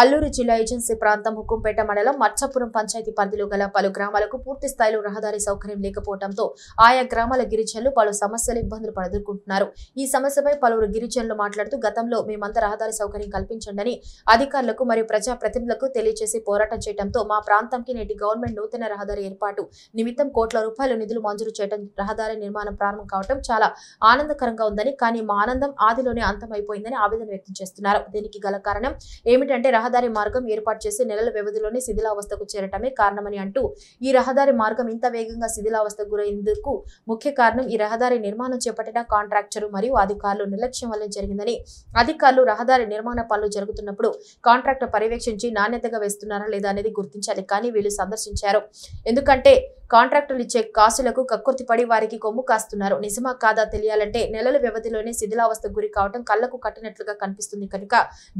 అల్లూరు జిల్లా ఏజెన్సీ ప్రాంతం హుకుంపేట మండలం మర్చపురం పంచాయతీ పరిధిలో గల పలు గ్రామాలకు పూర్తి స్థాయిలో రహదారి సౌకర్యం లేకపోవడంతో ఆయా గ్రామాల గిరిజనులు పలు సమస్యలు ఇబ్బందులు ఎదుర్కొంటున్నారు ఈ సమస్యపై పలువురు గిరిజనులు మాట్లాడుతూ గతంలో మేమంతా రహదారి సౌకర్యం కల్పించండి అధికారులకు మరియు ప్రజాప్రతినిధులకు తెలియజేసి పోరాటం చేయడంతో మా ప్రాంతంకి నేటి గవర్నమెంట్ నూతన రహదారి ఏర్పాటు నిమిత్తం కోట్ల రూపాయల నిధులు మంజూరు చేయడం రహదారి నిర్మాణం ప్రారంభం కావడం చాలా ఆనందకరంగా ఉందని కానీ మా ఆనందం ఆదిలోనే అంతమైపోయిందని ఆవేదన వ్యక్తం చేస్తున్నారు. దీనికి గల కారణం ఏమిటంటే రహదారి రహదారి మార్గం ఏర్పాటు చేసి నెలల వ్యవధిలోనే శిథిలావస్థకు చేరటమే కారణమని అంటూ ఈ రహదారి మార్గం ఇంత వేగంగా శిథిలావస్థకు గురైందుకు ముఖ్య కారణం ఈ రహదారి నిర్మాణం చేపట్టిన కాంట్రాక్టరు మరియు అధికారులు నిర్లక్ష్యం వల్ల జరిగిందని అధికారులు రహదారి నిర్మాణ పనులు జరుగుతున్నప్పుడు కాంట్రాక్టర్ పర్యవేక్షించి నాణ్యతగా వేస్తున్నారా లేదా అనేది గుర్తించాలి కానీ వీళ్ళు సందర్శించారు. ఎందుకంటే కాంట్రాక్టులు ఇచ్చే కాసులకు కక్కుర్తి పడి వారికి కొమ్ము కాస్తున్నారు. నిజమా కాదా తెలియాలంటే నెలల వ్యవధిలోనే శిథిలావస్థకు గురి కావడం కళ్ళకు కట్టినట్లుగా కనిపిస్తుంది. కనుక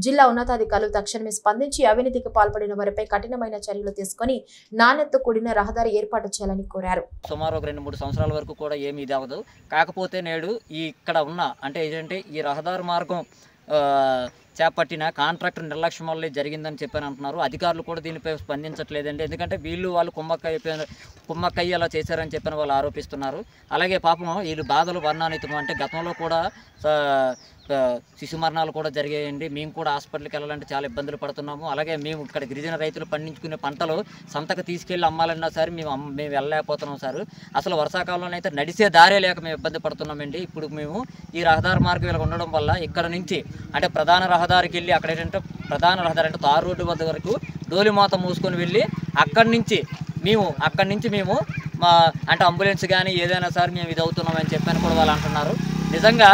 జిల్లా ఉన్నతాధికారులు తక్షణమే స్పందించి అవినీతికి పాల్పడిన వారిపై కఠినమైన చర్యలు తీసుకొని నాణ్యతతో కూడిన రహదారి ఏర్పాటు చేయాలని కోరారు. సుమారు ఒక రెండు మూడు సంవత్సరాల వరకు కూడా ఏమీ ఇది అవ్వదు. కాకపోతే నేడు ఈ ఇక్కడ ఉన్న అంటే ఏంటంటే ఈ రహదారి మార్గం చేపట్టిన కాంట్రాక్టర్ నిర్లక్ష్యం వల్లే జరిగిందని చెప్పని అంటున్నారు. అధికారులు కూడా దీనిపై స్పందించట్లేదండి. ఎందుకంటే వీళ్ళు వాళ్ళు కుమ్మక్కయ్య కుమ్మక్కయ్య అలా చేశారని చెప్పిన వాళ్ళు ఆరోపిస్తున్నారు. అలాగే పాపం వీళ్ళు బాధలు వర్ణానితం అంటే గతంలో కూడా శిశు మరణాలు కూడా జరిగాయండి. మేము కూడా హాస్పిటల్కి వెళ్ళాలంటే చాలా ఇబ్బందులు పడుతున్నాము. అలాగే మేము ఇక్కడ గిరిజన రైతులు పండించుకునే పంటలు సంతకు తీసుకెళ్ళి అమ్మాలన్నా సరే మేము మేము వెళ్ళలేకపోతున్నాం సార్. అసలు వర్షాకాలంలో అయితే నడిచే దారే లేక మేము ఇబ్బంది పడుతున్నామండి. ఇప్పుడు మేము ఈ రహదారి మార్గం ఇలా ఉండడం వల్ల ఇక్కడ నుంచి అంటే ప్రధాన రహదారికి వెళ్ళి అక్కడ ఏంటంటే ప్రధాన రహదారి అంటే తారు రోడ్డు వద్ద వరకు డోలిమాత మూసుకొని వెళ్ళి అక్కడి నుంచి మేము అక్కడి నుంచి మేము మా అంటే అంబులెన్స్ కానీ ఏదైనా సరే మేము ఇది అవుతున్నామని చెప్పని కూడా వాళ్ళు అంటున్నారు. నిజంగా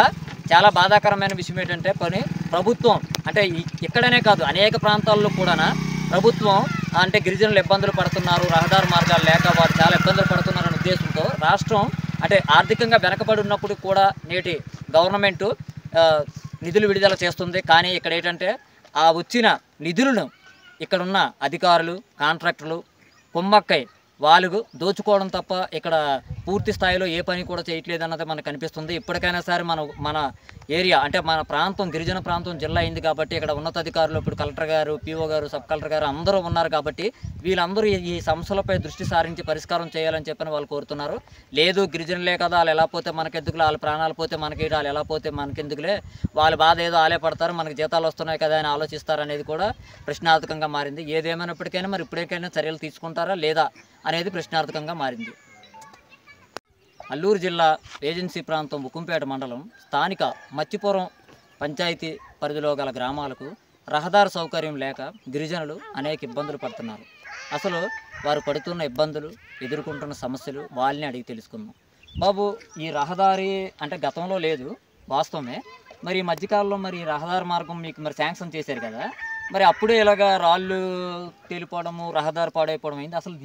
చాలా బాధాకరమైన విషయం ఏంటంటే పని ప్రభుత్వం అంటే ఇక్కడనే కాదు అనేక ప్రాంతాల్లో కూడా ప్రభుత్వం అంటే గిరిజనులు ఇబ్బందులు పడుతున్నారు రహదారి మార్గాలు లేక వారు చాలా ఇబ్బందులు పడుతున్నారనే ఉద్దేశంతో రాష్ట్రం అంటే ఆర్థికంగా వెనకబడి ఉన్నప్పుడు కూడా నేటి గవర్నమెంటు నిధులు విడుదల చేస్తుంది. కానీ ఇక్కడ ఏంటంటే ఆ వచ్చిన నిధులను ఇక్కడున్న అధికారులు కాంట్రాక్టర్లు కుమ్మక్కై వాళ్ళు దోచుకోవడం తప్ప ఇక్కడ పూర్తి స్థాయిలో ఏ పని కూడా చేయట్లేదు అన్నది మనకు కనిపిస్తుంది ఇప్పటికైనా సరే మన మన ఏరియా అంటే మన ప్రాంతం గిరిజన ప్రాంతం జిల్లా అయింది కాబట్టి ఇక్కడ ఉన్నతాధికారులు ఇప్పుడు కలెక్టర్ గారు పీఓ గారు సబ్ కలెక్టర్ గారు అందరూ ఉన్నారు కాబట్టి వీళ్ళందరూ ఈ- సమస్యలపై దృష్టి సారించి పరిష్కారం చేయాలని చెప్పని వాళ్ళు కోరుతున్నారు. లేదు గిరిజనులే కదా వాళ్ళు ఎలా పోతే మనకెందుకులే వాళ్ళ ప్రాణాలు పోతే మనకి వాళ్ళు ఎలా పోతే మనకెందుకులే వాళ్ళ బాధ ఏదో ఆలే పడతారు మనకి జీతాలు వస్తున్నాయి కదా అని ఆలోచిస్తారు అనేది కూడా ప్రశ్నార్థకంగా మారింది. ఏదేమైనప్పటికైనా మరి ఇప్పటికైనా చర్యలు తీసుకుంటారా లేదా అనేది ప్రశ్నార్థకంగా మారింది. అల్లూరు జిల్లా ఏజెన్సీ ప్రాంతం ఉక్కుంపేట మండలం స్థానిక మచ్చిపురం పంచాయతీ పరిధిలో గల గ్రామాలకు రహదారి సౌకర్యం లేక గిరిజనులు అనేక ఇబ్బందులు పడుతున్నారు. అసలు వారు పడుతున్న ఇబ్బందులు ఎదుర్కొంటున్న సమస్యలు వాళ్ళని అడిగి తెలుసుకుందాం. బాబు ఈ రహదారి అంటే గతంలో లేదు వాస్తవమే. మరి ఈ మధ్యకాలంలో మరి రహదారి మార్గం మీకు మరి శాంక్షన్ చేశారు కదా. మరి అప్పుడే ఇలాగా రాళ్ళు తేలిపోవడము రహదారి పాడైపోవడం అయింది. అసలు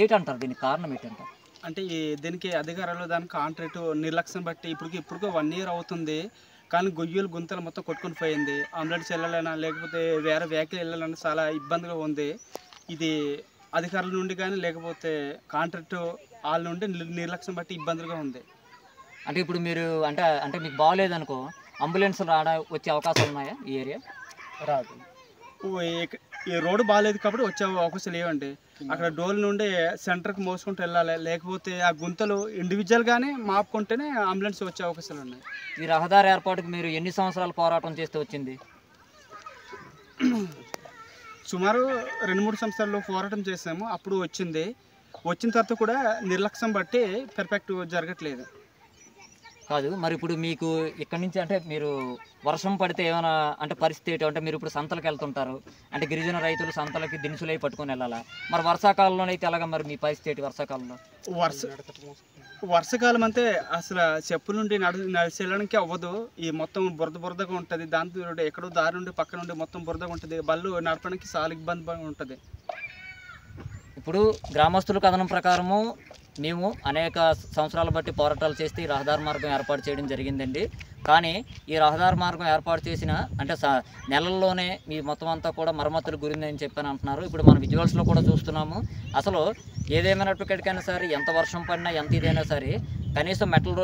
ఏంటంటారు? దీనికి కారణం ఏంటంటారు? అంటే ఈ దీనికి అధికారులు దాని కాంట్రాక్ట్ నిర్లక్ష్యం బట్టి ఇప్పటికి ఇప్పటికో వన్ ఇయర్ అవుతుంది. కానీ గొయ్యలు గుంతలు మొత్తం కొట్టుకొని పోయింది. అంబులెన్స్ వెళ్ళాలన్నా లేకపోతే వేరే వెహికల్ వెళ్ళాలన్నా చాలా ఇబ్బందిగా ఉంది. ఇది అధికారుల నుండి కానీ లేకపోతే కాంట్రాక్ట్ వాళ్ళ నుండి నిర్- నిర్లక్ష్యం బట్టి ఇబ్బందులుగా ఉంది. అంటే ఇప్పుడు మీరు అంటే అంటే మీకు బాగోలేదనుకో అంబులెన్స్ రావడా వచ్చే అవకాశాలు ఉన్నాయా ఈ ఏరియా రాదు. ఈ రోడ్డు బాగాలేదు కాబట్టి వచ్చే అవకాశం లేవండి. అక్కడ డోల్ నుండి సెంటర్కి మోసుకుంటూ వెళ్ళాలి. లేకపోతే ఆ గుంతలు ఇండివిజువల్గానే మాపుకుంటేనే అంబులెన్స్ వచ్చే అవకాశాలు ఉన్నాయి. ఈ రహదారి ఏర్పాటుకు మీరు ఎన్ని సంవత్సరాలు పోరాటం చేస్తే వచ్చింది? సుమారు రెండు మూడు సంవత్సరాలు పోరాటం చేసాము. అప్పుడు వచ్చింది. వచ్చిన తర్వాత కూడా నిర్లక్ష్యం బట్టి పర్ఫెక్ట్ జరగట్లేదు. కాదు. మరి ఇప్పుడు మీకు ఇక్కడ నుంచి అంటే మీరు వర్షం పడితే ఏమైనా అంటే పరిస్థితి ఏంటి? అంటే మీరు ఇప్పుడు సంతలకు వెళ్తుంటారు. అంటే గిరిజన రైతులు సంతలకి దినుసులై పట్టుకొని వెళ్ళాలా? మరి వర్షాకాలంలో అయితే ఎలాగ మరి మీ పరిస్థితి ఏంటి వర్షాకాలంలో? వర్ష వర్షాకాలం అంతే అసలు చెప్పుల నుండి నడు నడిచి వెళ్ళడానికి అవ్వదు. ఈ మొత్తం బురద బురదగా ఉంటుంది. దాంతో ఎక్కడో దారి నుండి పక్క నుండి మొత్తం బురదగా ఉంటుంది. బళ్ళు నడపడానికి చాలా ఇబ్బంది ఉంటుంది. ఇప్పుడు గ్రామస్తుల కథనం ప్రకారము మేము అనేక సంవత్సరాల బట్టి పోరాటాలు చేస్తే ఈ రహదారి మార్గం ఏర్పాటు చేయడం జరిగిందండి. కానీ ఈ రహదారి మార్గం ఏర్పాటు చేసిన అంటే స- నెలల్లోనే మీ మొత్తం అంతా కూడా మరమ్మతులు గురిందని చెప్పని అంటున్నారు. ఇప్పుడు మన విజువల్స్లో కూడా చూస్తున్నాము. అసలు ఏదేమైనప్పటికైనా సరే ఎంత వర్షం పడినా ఎంత ఇదైనా సరే కనీసం మెటల్ రోడ్